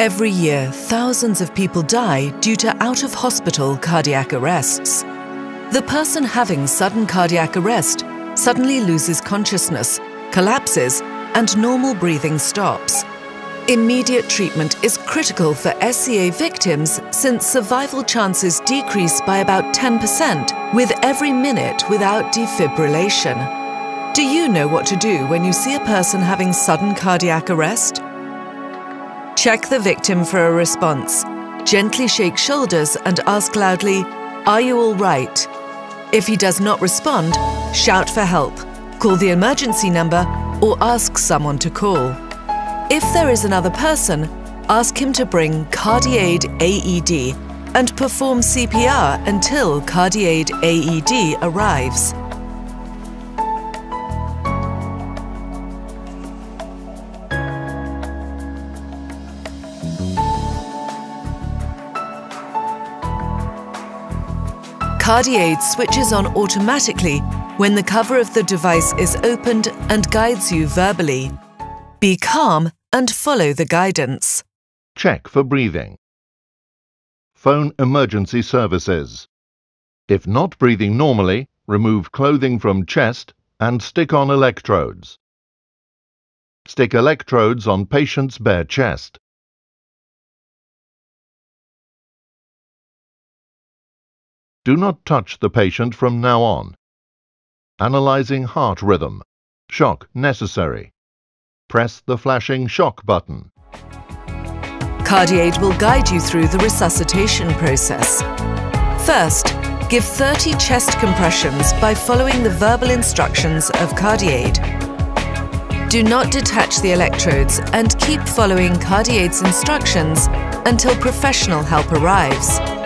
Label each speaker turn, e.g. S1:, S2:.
S1: Every year, thousands of people die due to out-of-hospital cardiac arrests. The person having sudden cardiac arrest suddenly loses consciousness, collapses, and normal breathing stops. Immediate treatment is critical for SCA victims since survival chances decrease by about 10% with every minute without defibrillation. Do you know what to do when you see a person having sudden cardiac arrest? Check the victim for a response. Gently shake shoulders and ask loudly, Are you all right? If he does not respond, shout for help, call the emergency number, or ask someone to call. If there is another person, ask him to bring CardiAid AED and perform CPR until CardiAid AED arrives. CardiAid switches on automatically when the cover of the device is opened and guides you verbally. Be calm and follow the guidance.
S2: Check for breathing. Phone emergency services. If not breathing normally, remove clothing from chest and stick on electrodes. Stick electrodes on patient's bare chest. Do not touch the patient from now on. Analyzing heart rhythm. Shock necessary. Press the flashing shock button.
S1: CardiAid will guide you through the resuscitation process. First, give 30 chest compressions by following the verbal instructions of CardiAid. Do not detach the electrodes and keep following CardiAid's instructions until professional help arrives.